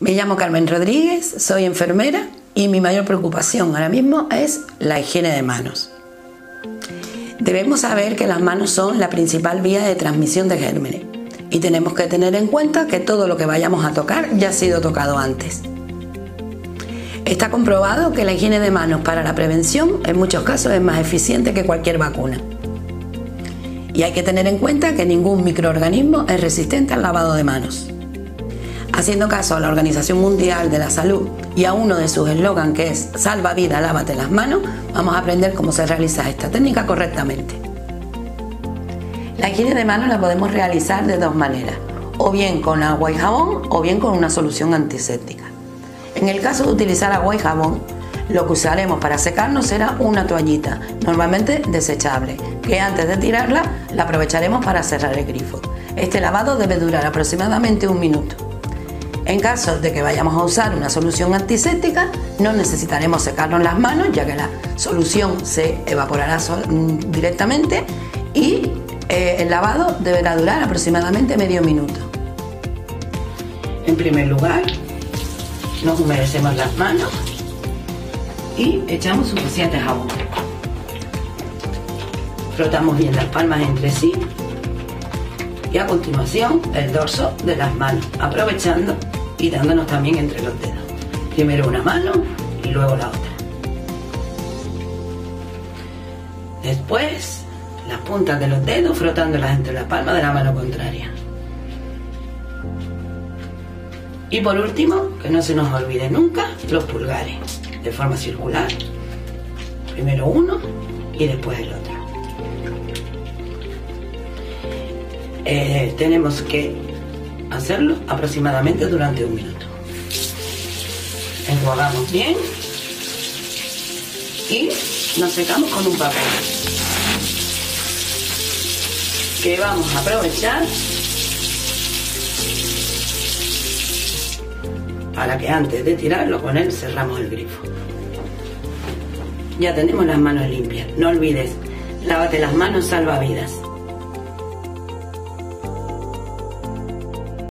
Me llamo Carmen Rodríguez, soy enfermera y mi mayor preocupación ahora mismo es la higiene de manos. Debemos saber que las manos son la principal vía de transmisión de gérmenes y tenemos que tener en cuenta que todo lo que vayamos a tocar ya ha sido tocado antes. Está comprobado que la higiene de manos para la prevención en muchos casos es más eficiente que cualquier vacuna. Y hay que tener en cuenta que ningún microorganismo es resistente al lavado de manos. Haciendo caso a la Organización Mundial de la Salud y a uno de sus eslogans que es Salva vida, lávate las manos, vamos a aprender cómo se realiza esta técnica correctamente. La higiene de manos la podemos realizar de dos maneras, o bien con agua y jabón o bien con una solución antiséptica. En el caso de utilizar agua y jabón, lo que usaremos para secarnos será una toallita, normalmente desechable, que antes de tirarla la aprovecharemos para cerrar el grifo. Este lavado debe durar aproximadamente un minuto. En caso de que vayamos a usar una solución antiséptica, no necesitaremos secarnos las manos, ya que la solución se evaporará mm, directamente y eh, el lavado deberá durar aproximadamente medio minuto. En primer lugar, nos humedecemos las manos y echamos suficiente jabón. Frotamos bien las palmas entre sí y a continuación el dorso de las manos, aprovechando y dándonos también entre los dedos. Primero una mano y luego la otra. Después las puntas de los dedos frotándolas entre la palma de la mano contraria. Y por último, que no se nos olvide nunca, los pulgares, de forma circular. Primero uno y después el otro. Eh, tenemos que hacerlo aproximadamente durante un minuto. Enjuagamos bien y nos secamos con un papel que vamos a aprovechar para que antes de tirarlo con él cerramos el grifo. Ya tenemos las manos limpias. No olvides, lávate las manos, salva vidas.